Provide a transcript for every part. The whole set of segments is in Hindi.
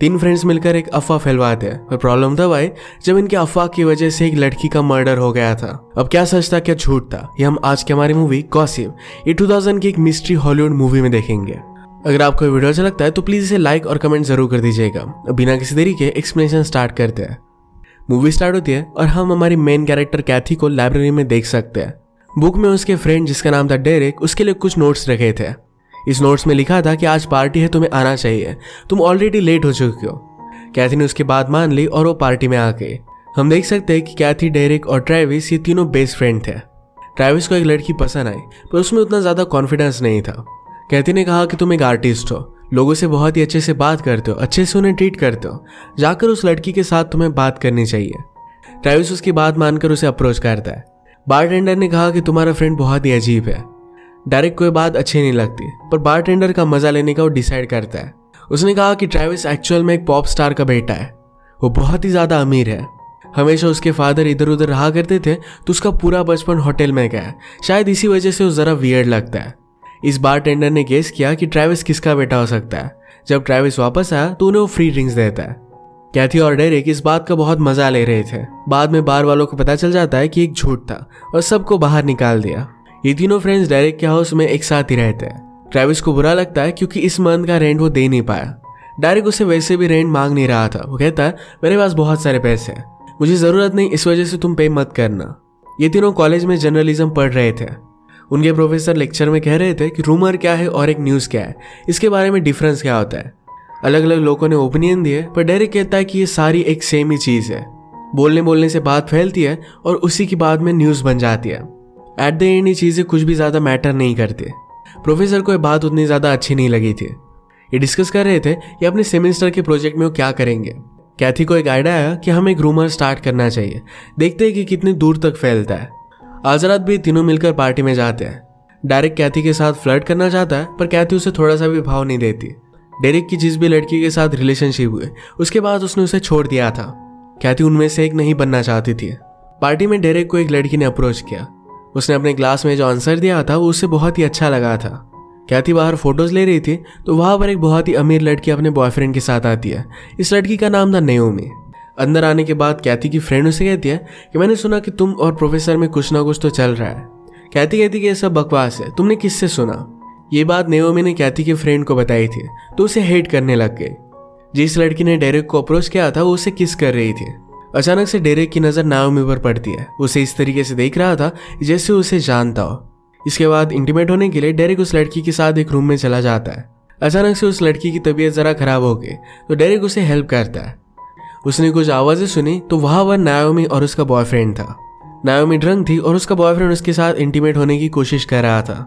तीन फ्रेंड्स मिलकर एक अफवाह फैलवाते हैं। पर प्रॉब्लम तब आई जब इनके अफवाह की वजह से एक लड़की का मर्डर हो गया था। अब क्या सच था, क्या झूठ था, ये हम आज की हमारी मूवी गॉसिप ये 2000 की एक मिस्ट्री हॉलीवुड मूवी में देखेंगे। अगर आपको वीडियो अच्छा लगता है तो प्लीज़ इसे लाइक और कमेंट ज़रूर कर दीजिएगा। बिना किसी देरी के एक्सप्लेनेशन स्टार्ट करते हैं। मूवी स्टार्ट होती है और हम हमारी मेन कैरेक्टर कैथी को लाइब्रेरी में देख सकते हैं। बुक में उसके फ्रेंड जिसका नाम था डेरिक उसके लिए कुछ नोट्स रखे थे। इस नोट्स में लिखा था कि आज पार्टी है, तुम्हें आना चाहिए। तुम ऑलरेडी लेट हो चुके हो। कैथी ने उसकी बात मान ली और वो पार्टी में आ गई हम देख सकते हैं कि कैथी, डेरिक और ट्रेविस ये तीनों बेस्ट फ्रेंड थे। ट्रेविस को एक लड़की पसंद आई, पर उसमें उतना ज़्यादा कॉन्फिडेंस नहीं था। कैथी ने कहा कि तुम एक आर्टिस्ट हो। लोगों से बहुत ही अच्छे से बात करते हो, अच्छे से उन्हें ट्रीट करते हो। जाकर उस लड़की के साथ तुम्हें बात करनी चाहिए। ट्रेविस उसकी बात मानकर उसे अप्रोच करता है। बारटेंडर ने कहा कि तुम्हारा फ्रेंड बहुत ही अजीब है। डायरेक्ट कोई बात अच्छी नहीं लगती, पर बारटेंडर का मज़ा लेने का वो डिसाइड करता है। उसने कहा कि ट्रेविस एक्चुअल में एक पॉप स्टार का बेटा है। वो बहुत ही ज़्यादा अमीर है। हमेशा उसके फादर इधर उधर रहा करते थे तो उसका पूरा बचपन होटल में गया शायद इसी वजह से वो जरा वियर्ड लगता है। इस बार टेंडर ने गेस किया कि ट्रेविस किसका बेटा हो सकता है। जब ट्रेविस वापस आया तो उन्हें वो फ्री ड्रिंक्स देता है। कैथी और डेरिक इस बात का बहुत मज़ा ले रहे थे। बाद में बार वालों को पता चल जाता है कि एक झूठ था और सबको बाहर निकाल दिया। ये तीनों फ्रेंड्स डायरेक्ट के हाउस में एक साथ ही रहते हैं। ट्रेविस को बुरा लगता है क्योंकि इस मंथ का रेंट वो दे नहीं पाया। डायरेक्ट उसे वैसे भी रेंट मांग नहीं रहा था। वो कहता है मेरे पास बहुत सारे पैसे हैं। मुझे ज़रूरत नहीं, इस वजह से तुम पे मत करना। ये तीनों कॉलेज में जर्नलिज्म पढ़ रहे थे। उनके प्रोफेसर लेक्चर में कह रहे थे कि रूमर क्या है और एक न्यूज़ क्या है। इसके बारे में डिफरेंस क्या होता है? अलग अलग लोगों ने ओपिनियन दिए, पर डायरेक्ट कहता है कि ये सारी एक सेम ही चीज़ है। बोलने बोलने से बात फैलती है और उसी की बाद में न्यूज़ बन जाती है। एट द एंड ये चीज़ें कुछ भी ज़्यादा मैटर नहीं करती। प्रोफेसर को ये बात उतनी ज़्यादा अच्छी नहीं लगी थी। ये डिस्कस कर रहे थे कि अपने सेमेस्टर के प्रोजेक्ट में वो क्या करेंगे। कैथी को एक आइडिया आया कि हमें एक रूमर स्टार्ट करना चाहिए। देखते हैं कि कितनी दूर तक फैलता है। आज रात भी तीनों मिलकर पार्टी में जाते हैं। डायरेक्ट कैथी के साथ फ्लर्ट करना चाहता है, पर कैथी उसे थोड़ा सा भी भाव नहीं देती। डेरिक की जिस भी लड़की के साथ रिलेशनशिप हुए उसके बाद उसने उसे छोड़ दिया था। कैथी उनमें से एक नहीं बनना चाहती थी। पार्टी में डेरेक को एक लड़की ने अप्रोच किया। उसने अपने क्लास में जो आंसर दिया था, वो उसे बहुत ही अच्छा लगा था। कैथी बाहर फ़ोटोज़ ले रही थी? तो वहाँ पर एक बहुत ही अमीर लड़की अपने बॉयफ्रेंड के साथ आती है। इस लड़की का नाम था नेओमी अंदर आने के बाद कैथी की फ्रेंड उसे कहती है कि, मैंने सुना कि तुम और प्रोफेसर में कुछ ना कुछ तो चल रहा है। कैथी कहती कि, ये सब बकवास है। तुमने किससे सुना? ये बात नेओमी ने कैथी के फ्रेंड को बताई थी तो उसे हेट करने लग गए जिस लड़की ने डेरेक को अप्रोच किया था, वो उसे किस कर रही थी। अचानक से डेरेक की नज़र नाओमी पर पड़ती है। उसे इस तरीके से देख रहा था जैसे उसे जानता हो। इसके बाद इंटीमेट होने के लिए डेरेक उस लड़की के साथ एक रूम में चला जाता है। अचानक से उस लड़की की तबीयत ज़रा खराब हो गई तो डेरेक उसे हेल्प करता है। उसने कुछ आवाज़ें सुनी तो वहाँ वह नायोमी और उसका बॉयफ्रेंड था। नायोमी ड्रंक थी और उसका बॉयफ्रेंड उसके साथ इंटीमेट होने की कोशिश कर रहा था।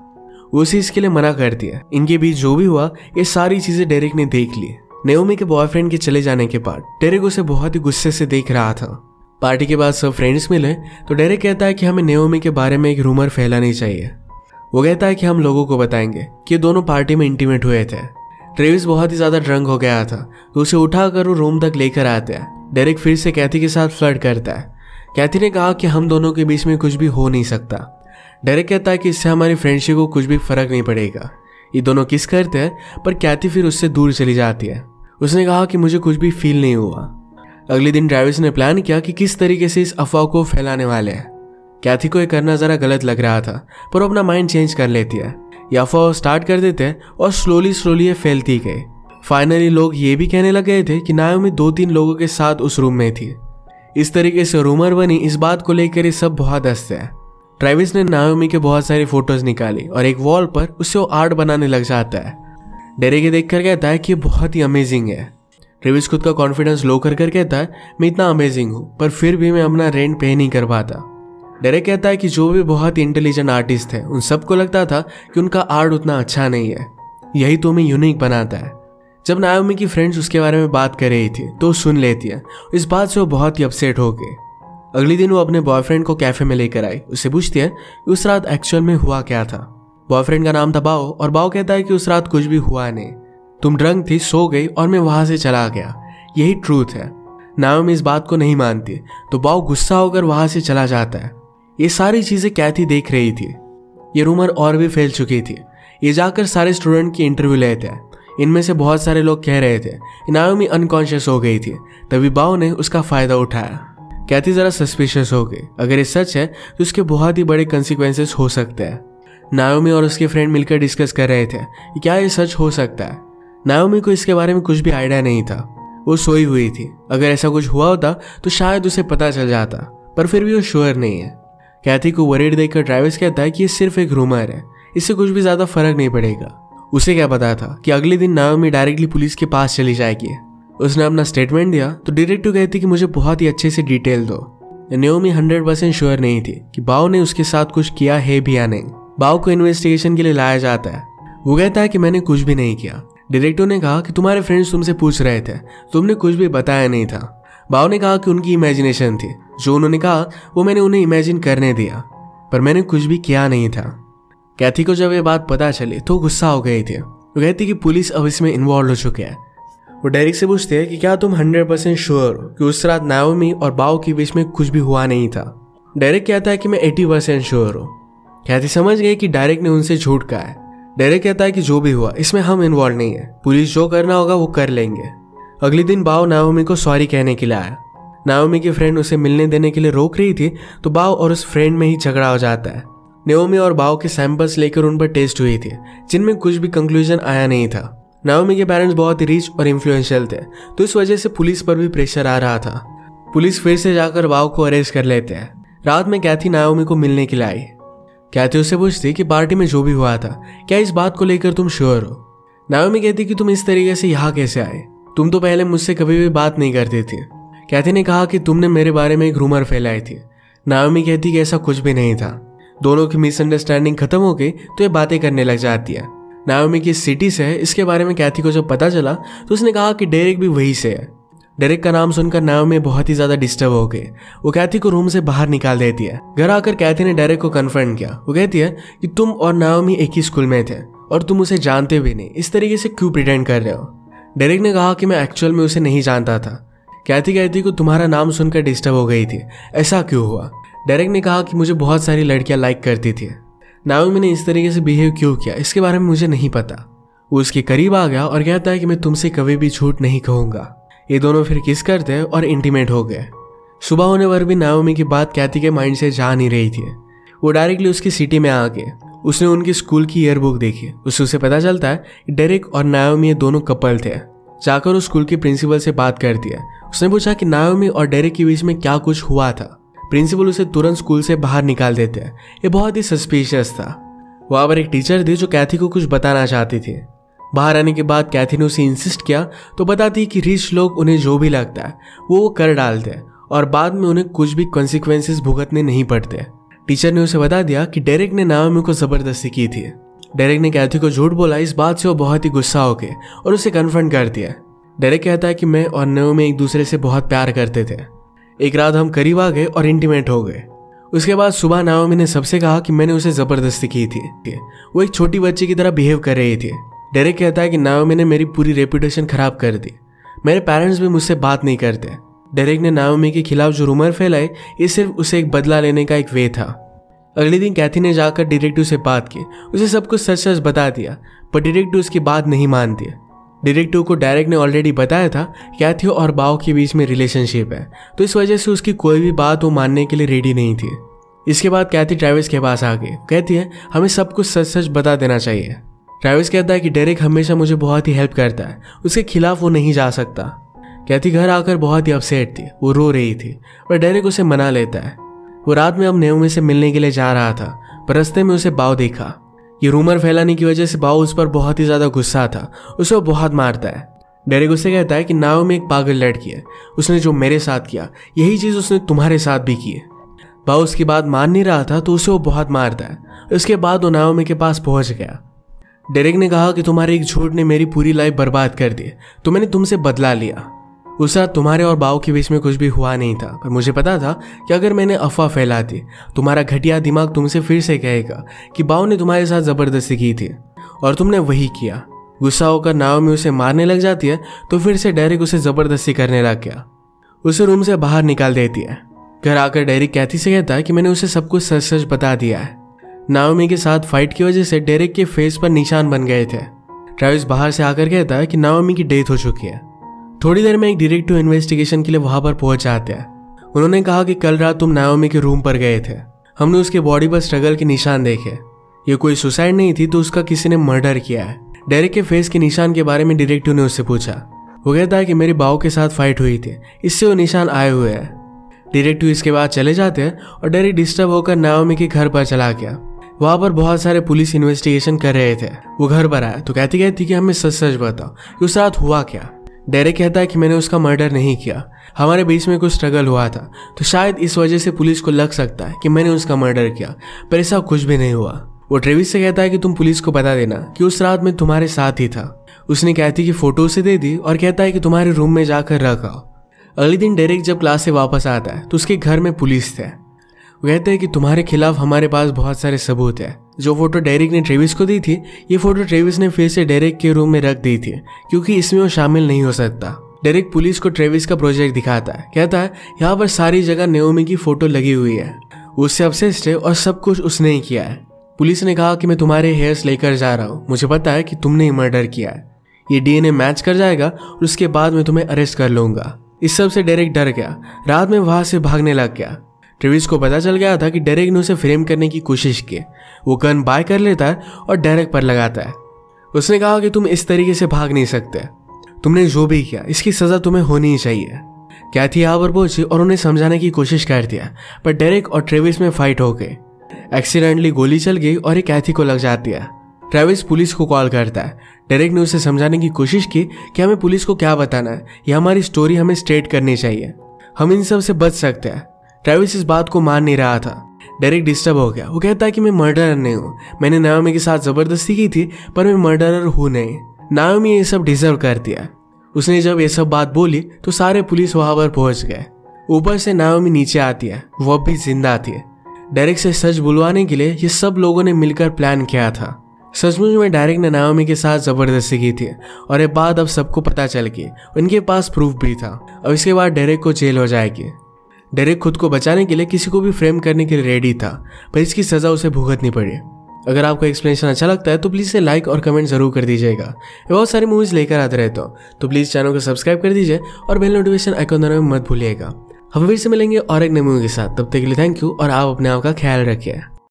उसे इसके लिए मना कर दिया इनके बीच जो भी हुआ, ये सारी चीज़ें डेरेक ने देख ली। नेओमी के बॉयफ्रेंड के चले जाने के बाद डेरेक उसे बहुत ही गुस्से से देख रहा था। पार्टी के बाद सब फ्रेंड्स मिले तो डेरेक कहता है कि हमें नेओमी के बारे में एक रूमर फैलानी चाहिए। वो कहता है कि हम लोगों को बताएँगे कि दोनों पार्टी में इंटीमेट हुए थे। ट्रेविस बहुत ही ज़्यादा ड्रंक हो गया था तो उसे उठाकर वो रूम तक लेकर आते हैं। डेरेक फिर से कैथी के साथ फ्लर्ट करता है। कैथी ने कहा कि हम दोनों के बीच में कुछ भी हो नहीं सकता। डेरेक कहता है कि इससे हमारी फ्रेंडशिप को कुछ भी फ़र्क नहीं पड़ेगा। ये दोनों किस करते हैं? पर कैथी फिर उससे दूर चली जाती है। उसने कहा कि मुझे कुछ भी फील नहीं हुआ। अगले दिन ड्राइविस ने प्लान किया कि किस तरीके से इस अफवाह को फैलाने वाले हैं। कैथी को ये करना ज़रा गलत लग रहा था, पर वो अपना माइंड चेंज कर लेती है। ये अफवाह स्टार्ट कर देते हैं और स्लोली स्लोली ये फैलती गई। फाइनली लोग ये भी कहने लग गए थे कि नायोमी दो तीन लोगों के साथ उस रूम में थी। इस तरीके से रूमर बनी, इस बात को लेकर ये सब बहुत हँसते हैं। ट्रेविस ने नायोमी के बहुत सारी फ़ोटोज़ निकाली और एक वॉल पर उससे वो आर्ट बनाने लग जाता है। डेरे के देख कर कहता है कि बहुत ही अमेजिंग है। ट्रेविस खुद का कॉन्फिडेंस लो कर कर कहता है, मैं इतना अमेजिंग हूँ, पर फिर भी मैं अपना रेंट पे नहीं कर पाता। डेरे कहता है कि जो भी बहुत ही इंटेलिजेंट आर्टिस्ट थे उन सबको लगता था कि उनका आर्ट उतना अच्छा नहीं है। यही तो हमें यूनिक बनाता है। जब नायोमी की फ्रेंड्स उसके बारे में बात कर रही थी तो सुन लेती है। इस बात से वो बहुत ही अपसेट हो गए। अगले दिन वो अपने बॉयफ्रेंड को कैफ़े में लेकर आई उससे पूछती है कि उस रात एक्चुअल में हुआ क्या था। बॉयफ्रेंड का नाम था बाओ और बाओ कहता है कि उस रात कुछ भी हुआ नहीं। तुम ड्रंक थी, सो गई और मैं वहाँ से चला गया। यही ट्रूथ है। नायोमी इस बात को नहीं मानती तो बाओ गुस्सा होकर वहाँ से चला जाता है। ये सारी चीज़ें कैथी देख रही थी। ये रूमर और भी फैल चुकी थी। ये जाकर सारे स्टूडेंट की इंटरव्यू लेते हैं। इनमें से बहुत सारे लोग कह रहे थे नायोमी अनकॉन्शियस हो गई थी। तभी बाओ ने उसका फ़ायदा उठाया। कैथी जरा सस्पिशियस हो गई अगर ये सच है तो उसके बहुत ही बड़े कंसिक्वेंसेस हो सकते हैं। नायोमी और उसके फ्रेंड मिलकर डिस्कस कर रहे थे कि क्या ये सच हो सकता है। नायोमी को इसके बारे में कुछ भी आइडिया नहीं था। वो सोई हुई थी। अगर ऐसा कुछ हुआ होता तो शायद उसे पता चल जाता, पर फिर भी वो श्योर नहीं है। कैथी को वरीड देखकर ड्राइवर्स कहता है कि ये सिर्फ़ एक रूमर है। इससे कुछ भी ज़्यादा फ़र्क नहीं पड़ेगा। उसे क्या पता था कि अगले दिन नायोमी डायरेक्टली पुलिस के पास चली जाएगी। उसने अपना स्टेटमेंट दिया तो डिटेक्टिव कहती कि मुझे बहुत ही अच्छे से डिटेल दो। न्योमी हंड्रेड परसेंट श्योर नहीं थी कि बाओ ने उसके साथ कुछ किया है भी या नहीं। बाओ को इन्वेस्टिगेशन के लिए लाया जाता है। वो कहता है कि मैंने कुछ भी नहीं किया। डिरेक्टर ने कहा कि तुम्हारे फ्रेंड्स तुमसे पूछ रहे थे। तुमने कुछ भी बताया नहीं था। बाओ ने कहा कि उनकी इमेजिनेशन थी। जो उन्होंने कहा, वो मैंने उन्हें इमेजिन करने दिया। पर मैंने कुछ भी किया नहीं था। कैथी को जब ये बात पता चली तो गुस्सा हो गई थी। वो कहती कि पुलिस अब इसमें इन्वॉल्व हो चुके हैं। वो डेरिक से पूछते हैं कि क्या तुम हंड्रेड परसेंट श्योर हो कि उस रात नाओमी और बाओ के बीच में कुछ भी हुआ नहीं था? डेरिक कहता है कि मैं एटी परसेंट श्योर हूँ। कैथी समझ गई कि डायरेक्ट ने उनसे झूठ कहा है। डेरिक कहता है कि जो भी हुआ, इसमें हम इन्वॉल्व नहीं है। पुलिस जो करना होगा, वो कर लेंगे। अगले दिन बाओ नाओमी को सॉरी कहने के लिए आया। नाओमी की फ्रेंड उसे मिलने देने के लिए रोक रही थी तो बाओ और उस फ्रेंड में ही झगड़ा हो जाता है। नेओमी और बाओ के सैंपल्स लेकर उन पर टेस्ट हुई थी, जिनमें कुछ भी कंक्लूजन आया नहीं था। नाओमी के पेरेंट्स बहुत ही रिच और इन्फ्लुएंशियल थे तो इस वजह से पुलिस पर भी प्रेशर आ रहा था। पुलिस फिर से जाकर बाओ को अरेस्ट कर लेते हैं। रात में कैथी नाओमी को मिलने के लिए आई। कैथी उससे पूछती कि पार्टी में जो भी हुआ था, क्या इस बात को लेकर तुम श्योर हो? नाओमी कहती कि तुम इस तरीके से यहाँ कैसे आए? तुम तो पहले मुझसे कभी भी बात नहीं करती थी। कैथी ने कहा कि तुमने मेरे बारे में एक रूमर फैलाई थी। नाओमी कहती कि ऐसा कुछ भी नहीं था। दोनों की मिसअंडरस्टैंडिंग खत्म हो गई तो ये बातें करने लग जाती है। नायोमी की सिटी से है, इसके बारे में कैथी को जब पता चला तो उसने कहा कि डेरिक भी वही से है। डेरिक का नाम सुनकर नायोमी बहुत ही ज़्यादा डिस्टर्ब हो गई वो कैथी को रूम से बाहर निकाल देती है। घर आकर कैथी ने डेरिक को कन्फर्म किया। वो कहती है कि तुम और नायोमी एक ही स्कूल में थे, और तुम उसे जानते भी नहीं। इस तरीके से क्यों प्रिटेंड कर रहे हो? डेरिक ने कहा कि मैं एक्चुअल में उसे नहीं जानता था। कैथी कहती को तुम्हारा नाम सुनकर डिस्टर्ब हो गई थी। ऐसा क्यों हुआ? डेरिक ने कहा कि मुझे बहुत सारी लड़कियाँ लाइक करती थी। नाओमी ने इस तरीके से बिहेव क्यों किया? इसके बारे में मुझे नहीं पता। वो उसके करीब आ गया और कहता है कि मैं तुमसे कभी भी झूठ नहीं कहूँगा। ये दोनों फिर किस करते और इंटीमेट हो गए। सुबह होने पर भी नाओमी की बात कैथी के माइंड से जा नहीं रही थी। वो डायरेक्टली उसकी सिटी में आ गए। उसने उनकी स्कूल की ईयरबुक देखी। उससे उसे पता चलता है डेरिक और नायोमी ये दोनों कपल थे। जाकर उस स्कूल के प्रिंसिपल से बात करती है। उसने पूछा कि नायोमी और डेरिक के बीच में क्या कुछ हुआ था। प्रिंसिपल उसे तुरंत स्कूल से बाहर निकाल देते हैं। ये बहुत ही सस्पिशियस था। वहाँ पर एक टीचर थी जो कैथी को कुछ बताना चाहती थी। बाहर आने के बाद कैथी ने उसे इंसिस्ट किया तो बताती कि रिच लोग उन्हें जो भी लगता है, वो वो कर डालते हैं और बाद में उन्हें कुछ भी कॉन्सिक्वेंसेस भुगतने नहीं पड़ते। टीचर ने उसे बता दिया कि डेरेक ने नाओमी को ज़बरदस्ती की थी। डेरेक ने कैथी को झूठ बोला, इस बात से वो बहुत ही गुस्सा हो गए और उसे कन्फ्रंट कर दिया। डेरेक कहता है कि मैं और में एक दूसरे से बहुत प्यार करते थे। एक रात हम करीब आ गए और इंटीमेट हो गए। उसके बाद सुबह नाओमी ने सबसे कहा कि मैंने उसे ज़बरदस्ती की थी। वो एक छोटी बच्ची की तरह बिहेव कर रही थी। डेरेक कहता है कि नाओमी ने मेरी पूरी रेपुटेशन खराब कर दी। मेरे पेरेंट्स भी मुझसे बात नहीं करते। डेरेक ने नाओमी के खिलाफ जो रूमर फैलाए, ये सिर्फ़ उसे एक बदला लेने का एक वे था। अगले दिन कैथी ने जाकर डिरेक्टिव से बात की। उसे सब कुछ सच सच बता दिया पर डिरेक्टिव उसकी बात नहीं मानती डिटेक्टिव को डायरेक्ट ने ऑलरेडी बताया था कैथी और बाओ के बीच में रिलेशनशिप है। तो इस वजह से उसकी कोई भी बात वो मानने के लिए रेडी नहीं थी। इसके बाद कैथी ट्रेविस के पास आ गई। कहती है, हमें सब कुछ सच सच बता देना चाहिए। ट्रेविस कहता है कि डेरिक हमेशा मुझे बहुत ही हेल्प करता है। उसके खिलाफ वो नहीं जा सकता। कैथी घर आकर बहुत ही अपसेट थी। वो रो रही थी। पर डेरिक उसे मना लेता है। वो रात में अब नेओमी से मिलने के लिए जा रहा था। पर रस्ते में उसे बाव देखा। ये रूमर फैलाने की वजह से बाव उस पर बहुत ही ज़्यादा गुस्सा था। उसे बहुत मारता है। डेरिक उसे कहता है कि नाव में एक पागल लड़की है। उसने जो मेरे साथ किया, यही चीज़ उसने तुम्हारे साथ भी की है। बाव उसकी बात मान नहीं रहा था तो उसे वो बहुत मारता है। उसके बाद वो नाओमी के पास पहुँच गया। डेरिक ने कहा कि तुम्हारे एक झूठ ने मेरी पूरी लाइफ बर्बाद कर दी तो मैंने तुमसे बदला लिया। उस रात तुम्हारे और बाव के बीच में कुछ भी हुआ नहीं था, पर मुझे पता था कि अगर मैंने अफवाह फैला दी तुम्हारा घटिया दिमाग तुमसे फिर से कहेगा कि बाव ने तुम्हारे साथ ज़बरदस्ती की थी, और तुमने वही किया। गुस्सा होकर नाव में उसे मारने लग जाती है तो फिर से डेरिक उसे ज़बरदस्ती करने लग गया। उसे रूम से बाहर निकाल देती है। घर आकर डेरिक कैथी से कहता है कि मैंने उसे सब कुछ सच सच बता दिया है। नावमी के साथ फाइट की वजह से डेरिक के फेस पर निशान बन गए थे। ट्रेविस बाहर से आकर कहता है कि नाओमी की डेथ हो चुकी है। थोड़ी देर में एक डिटेक्टिव इन्वेस्टिगेशन के लिए वहाँ पर पहुँच जाते हैं। उन्होंने कहा कि कल रात तुम नाओमी के रूम पर गए थे। हमने उसके बॉडी पर स्ट्रगल के निशान देखे। ये कोई सुसाइड नहीं थी तो उसका किसी ने मर्डर किया है। डेरिक के फेस के निशान के बारे में डिटेक्टिव ने उससे पूछा। वो कहता है कि मेरे बाव के साथ फाइट हुई थी। इससे वो निशान आए हुए हैं। डिटेक्टिव इसके बाद चले जाते हैं और डेरिक डिस्टर्ब होकर नाओमी के घर पर चला गया। वहाँ पर बहुत सारे पुलिस इन्वेस्टिगेशन कर रहे थे। वो घर पर आया। तो कहती कहती कि हमें सच सच बताओ, कि उस रात हुआ क्या? डेरिक कहता है कि मैंने उसका मर्डर नहीं किया। हमारे बीच में कुछ स्ट्रगल हुआ था। तो शायद इस वजह से पुलिस को लग सकता है कि मैंने उसका मर्डर किया, पर ऐसा कुछ भी नहीं हुआ। वो ट्रेविस से कहता है कि तुम पुलिस को बता देना कि उस रात में तुम्हारे साथ ही था। उसने कहती कि फ़ोटो उसे दे दी और कहता है कि तुम्हारे रूम में जाकर रखा अगले दिन डेरिक जब क्लास से वापस आता है तो उसके घर में पुलिस थे वो कहते हैं कि तुम्हारे खिलाफ हमारे पास बहुत सारे सबूत है। जो फ़ोटो डेरिक ने ट्रेविस को दी थी, ये फ़ोटो ट्रेविस ने फिर से डेरिक के रूम में रख दी थी, क्योंकि इसमें वो शामिल नहीं हो सकता। डेरिक पुलिस को ट्रेविस का प्रोजेक्ट दिखाता है। कहता है, यहाँ पर सारी जगह नेओमी की फ़ोटो लगी हुई है। उससे अपसेस्ड है और सब कुछ उसने ही किया है। पुलिस ने कहा कि मैं तुम्हारे हेयर्स लेकर जा रहा हूँ। मुझे पता है कि तुमने ही मर्डर किया है। ये डीएनए मैच कर जाएगा और उसके बाद मैं तुम्हें अरेस्ट कर लूँगा। इस सबसे डेरेक डर गया। रात में वहाँ से भागने लग गया। ट्रेविस को पता चल गया था कि डेरेक ने उसे फ्रेम करने की कोशिश की। वो गन बाय कर लेता है और डेरेक पर लगाता है। उसने कहा कि तुम इस तरीके से भाग नहीं सकते। तुमने जो भी किया, इसकी सजा तुम्हें होनी ही चाहिए। कैथी यहाँ पर पहुँची और उन्हें समझाने की कोशिश कर दिया, पर डेरेक और ट्रेविस में फाइट हो गई। एक्सीडेंटली गोली चल गई और एक कैथी को लग जाती है। ट्रेविस पुलिस को कॉल करता है। डेरेक ने उसे समझाने की कोशिश की कि हमें पुलिस को क्या बताना है। या हमारी स्टोरी हमें स्ट्रेट करनी चाहिए। हम इन सबसे बच सकते हैं। ट्रेविस इस बात को मान नहीं रहा था। डेरेक डिस्टर्ब हो गया। वो कहता कि मैं मर्डरर नहीं हूँ। मैंने नायोमी के साथ ज़बरदस्ती की थी, पर मैं मर्डरर हूँ नहीं। नायोमी ये सब डिजर्व कर दिया। उसने जब ये सब बात बोली तो सारे पुलिस वहाँ पर पहुँच गए। ऊपर से नायोमी नीचे आती है। वो अब भी ज़िंदा थी। डेरिक से सच बुलवाने के लिए ये सब लोगों ने मिलकर प्लान किया था। सचमुच में डायरेक्ट ने नाओमी के साथ ज़बरदस्ती की थी, और ये बात अब सबको पता चल गई। उनके पास प्रूफ भी था। और इसके बाद डेरेक को जेल हो जाएगी। डेरेक खुद को बचाने के लिए किसी को भी फ्रेम करने के लिए रेडी था, पर इसकी सजा उसे भुगतनी पड़ी। अगर आपको एक्सप्लेनेशन अच्छा लगता है तो प्लीज़ इसे लाइक और कमेंट ज़रूर कर दीजिएगा। बहुत सारी मूवीज़ लेकर आते रहते हो तो प्लीज़ चैनल को सब्सक्राइब कर दीजिए और बेल नोटिफिकेशन आइकन में मत भूलिएगा। हम फिर से मिलेंगे और एक नई मूवी के साथ। तब तक के लिए थैंक यू और आप अपने आप का ख्याल रखिए।